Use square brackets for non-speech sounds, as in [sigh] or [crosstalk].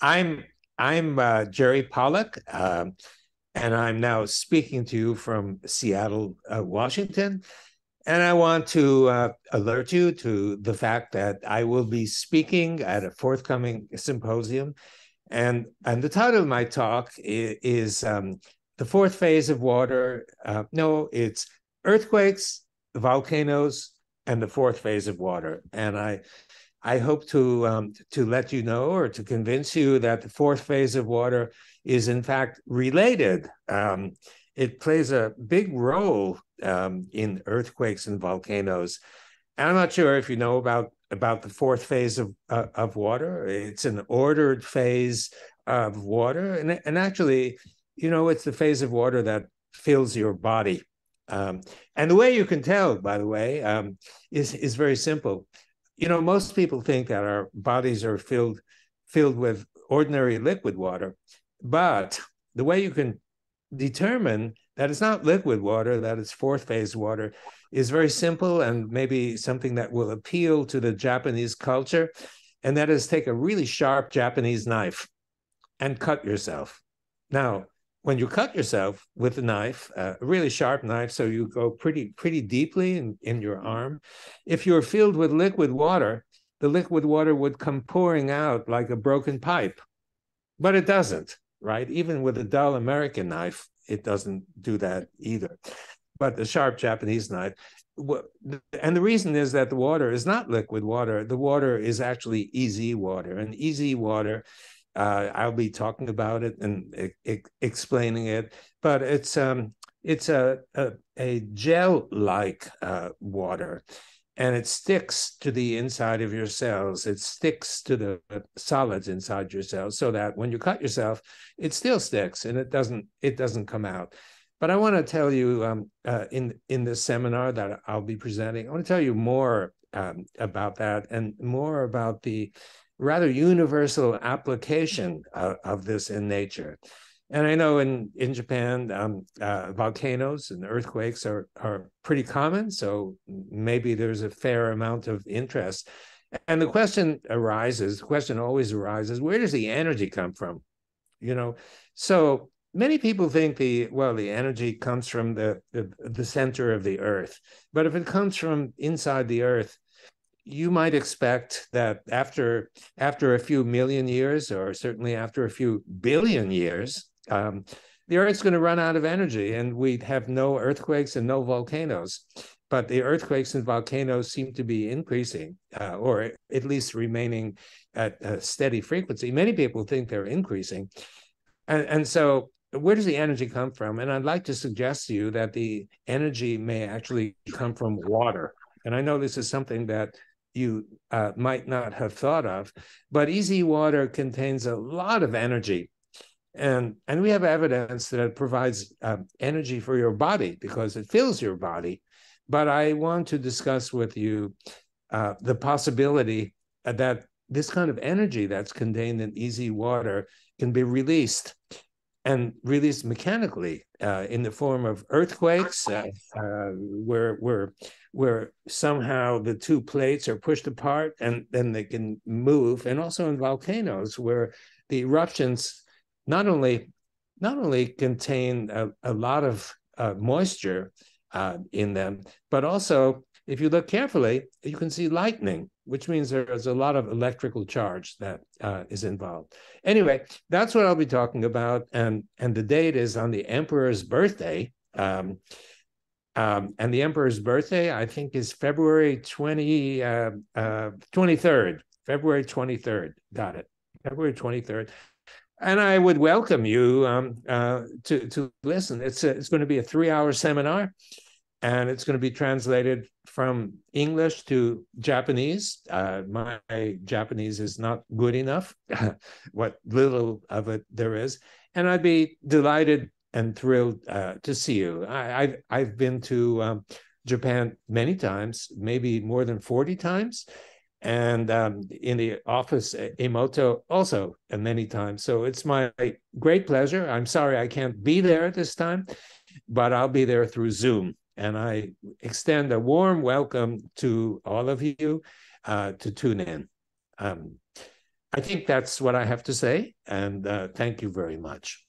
I'm I'm uh, Jerry Pollack, um, and I'm now speaking to you from Seattle, uh, Washington. And I want to uh, alert you to the fact that I will be speaking at a forthcoming symposium, and and the title of my talk is, is um, the fourth phase of water. Uh, no, it's earthquakes, volcanoes, and the fourth phase of water. And I I hope to um, to let you know or to convince you that the fourth phase of water is in fact related. Um, it plays a big role um, in earthquakes and volcanoes. And I'm not sure if you know about about the fourth phase of uh, of water. It's an ordered phase of water, and and actually, you know, it's the phase of water that fills your body. Um, and the way you can tell, by the way, um, is is very simple you know, most people think that our bodies are filled filled with ordinary liquid water, but the way you can determine that it's not liquid water, that it's fourth phase water, is very simple and maybe something that will appeal to the Japanese culture. And that is take a really sharp Japanese knife and cut yourself. Now, when you cut yourself with a knife, a really sharp knife, so you go pretty pretty deeply in, in your arm. If you're filled with liquid water, the liquid water would come pouring out like a broken pipe, but it doesn't, right? Even with a dull American knife, it doesn't do that either. But the sharp Japanese knife, and the reason is that the water is not liquid water. The water is actually EZ water, and EZ water uh, I'll be talking about it and explaining it, but it's um, it's a a, a gel-like uh, water, and it sticks to the inside of your cells. It sticks to the solids inside your cells, so that when you cut yourself, it still sticks and it doesn't it doesn't come out. But I want to tell you um, uh, in in this seminar that I'll be presenting, I want to tell you more um, about that and more about the rather universal application of, of this in nature. And I know in in Japan, um, uh, volcanoes and earthquakes are are pretty common. So maybe there's a fair amount of interest. And the question arises, the question always arises, where does the energy come from? You know, so many people think the well, the energy comes from the the, the center of the earth. But if it comes from inside the earth, you might expect that after after a few million years, or certainly after a few billion years, um, the Earth's going to run out of energy, and we'd have no earthquakes and no volcanoes. But the earthquakes and volcanoes seem to be increasing, uh, or at least remaining at a steady frequency. Many people think they're increasing, and, and so where does the energy come from? And I'd like to suggest to you that the energy may actually come from water. And I know this is something that you uh, might not have thought of. But EZ water contains a lot of energy. And, and we have evidence that it provides uh, energy for your body because it fills your body. But I want to discuss with you uh, the possibility that this kind of energy that's contained in EZ water can be released and released mechanically uh, in the form of earthquakes, uh, uh, where where where somehow the two plates are pushed apart and then they can move, and also in volcanoes where the eruptions not only not only contain a, a lot of uh, moisture uh, in them, but also if you look carefully, you can see lightning, which means there's a lot of electrical charge that uh, is involved. Anyway, that's what I'll be talking about, and and the date is on the emperor's birthday. Um, um, and the emperor's birthday, I think, is February 20, uh, uh, 23rd. February 23rd. Got it. February 23rd. And I would welcome you um, uh, to, to listen. It's, a, it's going to be a three hour seminar and it's going to be translated from English to Japanese. Uh, my Japanese is not good enough, [laughs] what little of it there is. And I'd be delighted and thrilled uh, to see you. I, have I've been to um, Japan many times, maybe more than 40 times. And um, in the office, Emoto also many times. So it's my great pleasure. I'm sorry I can't be there at this time, but I'll be there through Zoom. And I extend a warm welcome to all of you uh, to tune in. Um, I think that's what I have to say. And uh, thank you very much.